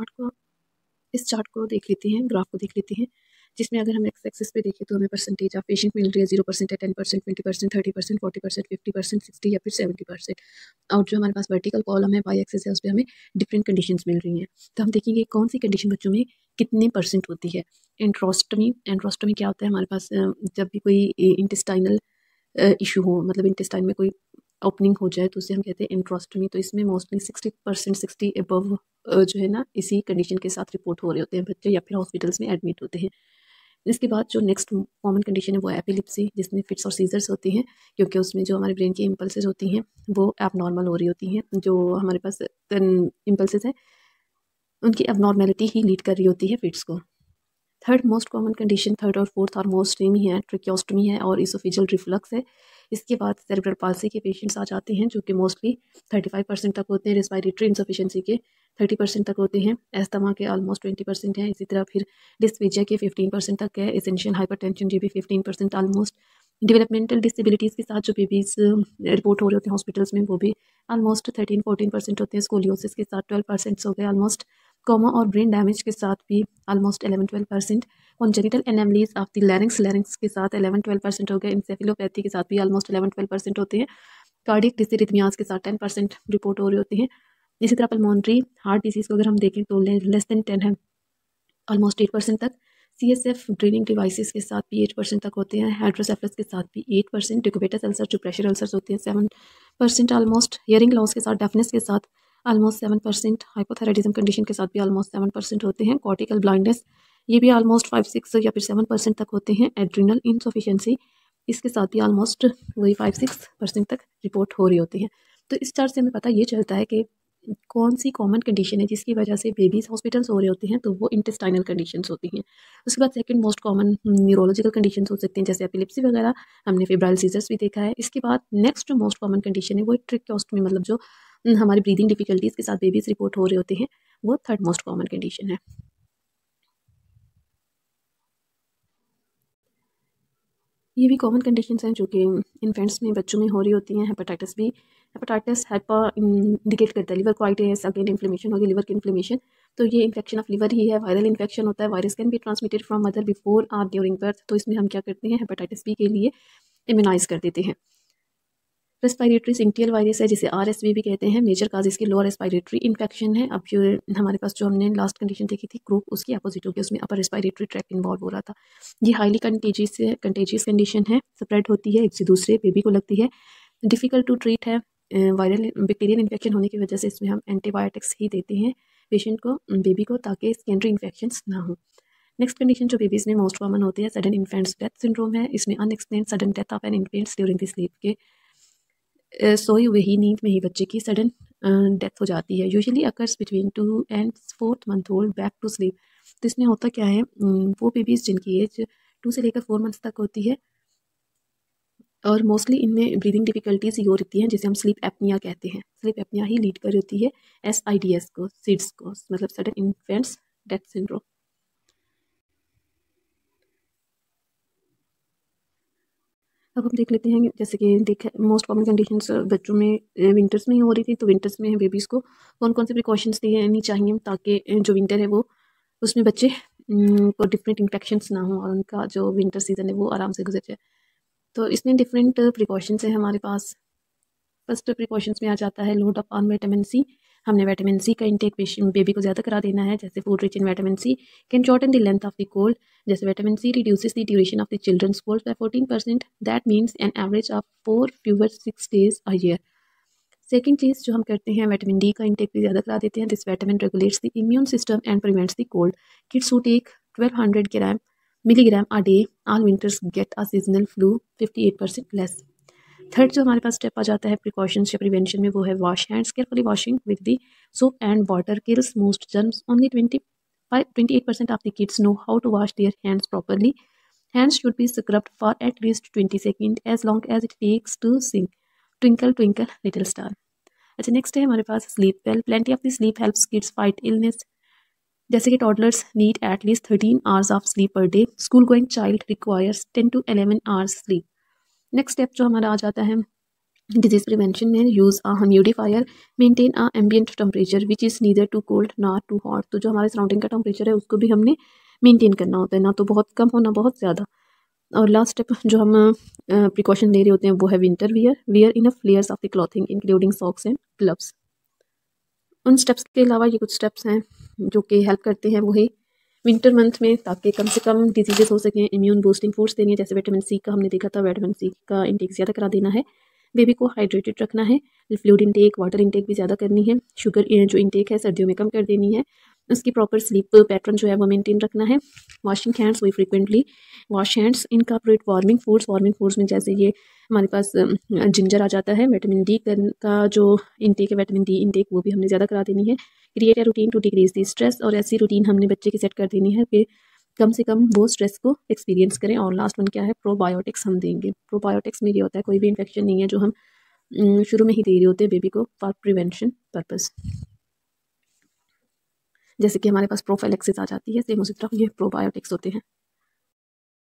Chart को, इस chart को देख लेते हैं ग्राफ को देख लेते हैं, जिसमें अगर हम एक्स एक्सिस पे देखें तो हमें परसेंटेज ऑफ़ पेशेंट मिल रही है zero percent ten percent twenty percent thirty percent forty percent fifty percent sixty या फिर सेवेंटी परसेंट और जो हमारे पास वर्टिकल कॉलम है वाई एक्सिस है, उस पर हमें डिफरेंट कंडीशन मिल रही हैं। तो हम देखेंगे कौन सी कंडीशन बच्चों में कितने परसेंट होती है। एंट्रोस्टमी एंट्रोस्टमी क्या होता है? हमारे पास जब भी कोई इंटेस्टाइनल इशू हो मतलब इंटेस्टाइन में कोई ओपनिंग हो जाए तो उसे हम कहते हैं इंट्रोस्टमी तो इसमें mostly sixty percent sixty above जो है ना, इसी कंडीशन के साथ रिपोर्ट हो रहे होते हैं बच्चे या फिर हॉस्पिटल्स में एडमिट होते हैं। इसके बाद जो नेक्स्ट कॉमन कंडीशन है, वो एपिलिप्सी जिसमें फिट्स और सीजर्स होती हैं, क्योंकि उसमें जो हमारे ब्रेन की इम्पल्सेज होती हैं, वो एब नॉर्मल हो रही होती हैं। जो हमारे पास इम्पल्सेज हैं, उनकी अब नॉर्मेलिटी ही लीड कर रही होती है फिट्स को। Third most common condition third और फोर्थ और मोस्ट ही है ट्रिक्योस्टमी है और इसोफिजल रिफ्लक्स है। इसके बाद सेरेब्रल पालसी के पेशेंट्स आ जाते हैं, जो कि मोस्टली थर्टी फाइव परसेंट तक होते हैं रिस्पायरेटरी इंसफिशेंसी के थर्टी परसेंट तक होते हैं। एस्तमा के ऑलमोस्ट ट्वेंटी परसेंट हैं, इसी तरह फिर डिस्पीजिया के फिफ्टीन परसेंट तक है हाइपर टेंशन ये भी fifteen percent almost developmental disabilities के साथ जो बेबीज़ रिपोर्ट हो रहे होते हैं हॉस्पिटल्स में, वो भी ऑलमोस्ट थर्टीन फोर्टीन परसेंट होते हैं स्कोलियोसिस के साथ ट्वेल्व परसेंट हो गए ऑलमोस्ट कोमा और ब्रेन डैमेज के साथ भी almost eleven twelve percent congenital anomalies of the larynx larynx के साथ एलेवन ट्वेल्व परसेंट हो गए। इंसेफिलोपैथी के साथ भी ऑलमोस्ट एलेवन ट्वेल्व परसेंट होते हैं। कार्डिक डिसरिथमियाज के साथ टेन परसेंट रिपोर्ट हो रहे होते हैं। इसी तरह पलमोनरी हार्ट डिज़ीज़ को अगर हम देखें तो लेस देन टेन है। ऑलमोस्ट एट परसेंट तक। C S F draining devices के साथ भी एट परसेंट तक होते हैं। हाइड्रोसेफलस के साथ भी एट परसेंट डिकोबेटस अल्सर जो प्रेशर अल्सर्स होते हैं seven percent almost hearing loss के साथ डेफनेस के साथ almost seven percent hypothyroidism condition के साथ भी आलमोस्ट सेवन परसेंट होते हैं कॉर्टिकल ब्लाइंडनेस ये भी आलमोस्ट फाइव सिक्स या फिर सेवन परसेंट तक होते हैं एड्रीनल इनसफिशेंसी इसके साथ भी आलमोस्ट वही फाइव सिक्स परसेंट तक रिपोर्ट हो रही होती है। तो इस चार्ट से हमें पता ये चलता है कि कौन सी कॉमन कंडीशन है जिसकी वजह से बेबीज हॉस्पिटल्स हो रहे होते हैं तो वो इंटेस्टाइनल कंडीशंस होती हैं। उसके बाद second most common neurological conditions हो सकती हैं, जैसे एपिलिप्सी वगैरह, हमने फेब्राइल सीजर्स भी देखा है। इसके बाद नेक्स्ट मोस्ट कॉमन कंडीशन है, वो ट्रिक्योस्टमी मतलब जो हमारी ब्रीदिंग डिफिकल्टीज़ के साथ बेबीज रिपोर्ट हो रहे होते हैं, वो थर्ड मोस्ट कॉमन कंडीशन है। ये भी कॉमन कंडीशंस हैं जो कि इन्फेंट्स में, बच्चों में हो रही होती हैं हेपेटाइटिस भी हेपेटाइटिस हाइपर इंडिकेट करता है लिवर क्वाइटिस अगेन इन्फ्लेमेशन होगी लिवर की इन्फ्लेमेशन तो ये इन्फेक्शन ऑफ़ लिवर ही है वायरल इन्फेक्शन होता है virus can be transmitted from mother before or during birth तो इसमें हम क्या करते हैं हेपेटाइटिस बी के लिए इम्यूनाइज कर देते हैं। रेस्पायरेटरी सिंक्टियल वायरस है, जिसे आर भी कहते हैं। मेजर काज इसकी लोअर रेस्पायरेटरी इन्फेक्शन है। अब जो हमारे पास जो हमने लास्ट कंडीशन देखी थी ग्रुप उसकी अपोजिट होगी। उसमें अपर रेस्पायरेटरी ट्रैक इन्वॉल्व हो रहा था। ये हाईली कंटेजियस कंटेजियस कंडीशन है। स्प्रेड होती है एक से दूसरे बेबी को लगती है। डिफ़िकल्ट टू ट्रीट है। वायरल बैक्टीरियल इन्फेक्शन होने की वजह से इसमें हम एंटीबायोटिक्स ही देते हैं पेशेंट को बेबी को, ताकि सेकेंडरी इन्फेक्शन ना हो। नेक्स्ट कंडीशन जो बेबीज़ में मोस्ट कॉमन होती है सडन इन्फेंट्स डेथ सिंड्रोम है। इसमें unexplained sudden death of an infants during the sleep के सोई हुए ही नींद में ही बच्चे की सडन डेथ हो जाती है। Usually occurs between two and fourth month old back to sleep तो इसमें होता क्या है वो बेबीज़ जिनकी एज टू से लेकर फोर मंथ्स तक होती है, और मोस्टली इनमें ब्रीदिंग डिफिकल्टीज ही हो रही हैं, जिसे हम स्लीप एपनिया कहते हैं। स्लीप एपनिया ही लीड कर होती है एस आई डी एस को सीड्स को मतलब सडन इन्फेंट्स डेथ सिंड्रोम अब हम देख लेते हैं जैसे कि देख मोस्ट कॉमन कंडीशंस बच्चों में विंटर्स में ही हो रही थी तो विंटर्स में बेबीज़ को कौन कौन से प्रिकॉशंस लेनी चाहिए, ताकि जो विंटर है वो, उसमें बच्चे को डिफरेंट इन्फेक्शंस ना हो और उनका जो विंटर सीज़न है वो आराम से गुजर जाए। तो इसमें डिफरेंट प्रिकॉशंस है हमारे पास। फ़र्स्ट प्रिकॉशंस में आ जाता है load of on vitamin C हमने विटामिन सी का इंटेक बेबी को ज़्यादा करा देना है, जैसे food rich in vitamin C can shorten the length of the cold जैसे vitamin C reduces the duration of the children's cold by fourteen percent that means an average of four fewer six days a year second चीज़ जो हम करते हैं vitamin D का intake भी ज़्यादा करा देते हैं. This vitamin regulates the immune system and prevents the cold kids who take twelve hundred gram a day all winters get a seasonal flu fifty eight percent less third जो हमारे पास step आ जाता है precaution या prevention में, वो है wash hands carefully washing with the soap and water kills most germs only twenty five twenty eight percent of the kids know how to wash their hands properly hands should be scrubbed for at least twenty second as long as it takes to sing twinkle twinkle little star अच्छा next है हमारे पास sleep well plenty of the sleep helps kids fight illness जैसे कि toddlers need at least thirteen hours of sleep per day school going child requires ten to eleven hours sleep next step जो हमारा आ जाता है disease prevention में use a humidifier maintain a ambient temperature which is neither too cold nor too hot तो जो हमारे surrounding का टेम्परेचर है, उसको भी हमने मेंटेन करना होता है, ना तो बहुत कम हो, ना बहुत ज़्यादा। और लास्ट स्टेप जो हम प्रिकॉशन ले रहे होते हैं, वो है winter wear wear in layers of the clothing including socks and gloves उन स्टेप्स के अलावा ये कुछ स्टेप्स हैं, जो कि हेल्प करते हैं वही विंटर मंथ में, ताकि कम से कम डिजीजेस हो सकें इम्यून बूस्टिंग फूड्स देनी है। जैसे विटामिन सी का हमने देखा था विटामिन सी का इंटेक ज़्यादा करा देना है। बेबी को हाइड्रेटेड रखना है। फ्लूड इंटेक वाटर इंटेक भी ज़्यादा करनी है। शुगर जो इंटेक है, सर्दियों में कम कर देनी है। उसकी प्रॉपर स्लीप पैटर्न जो है, वो मेंटेन रखना है। वॉशिंग हैंड्स वही frequently wash hands incorporate warming foods warming foods में जैसे ये हमारे पास जिंजर आ जाता है विटामिन डी का जो इनटेक है विटामिन डी इनटेक वो भी हमने ज़्यादा करा देनी है। Create a routine to decrease the stress और ऐसी रूटीन हमने बच्चे की सेट कर देनी है कि कम से कम वो स्ट्रेस को एक्सपीरियंस करें और लास्ट वन क्या है प्रोबायोटिक्स हम देंगे। प्रोबायोटिक्स में ये होता है, कोई भी इन्फेक्शन नहीं है जो हम शुरू में ही दे रहे होते हैं बेबी को फॉर प्रिवेंशन पर्पज़ जैसे कि हमारे पास प्रोफाइलेक्सिस आ जाती है सेम उसी तरह ये प्रोबायोटिक्स होते हैं।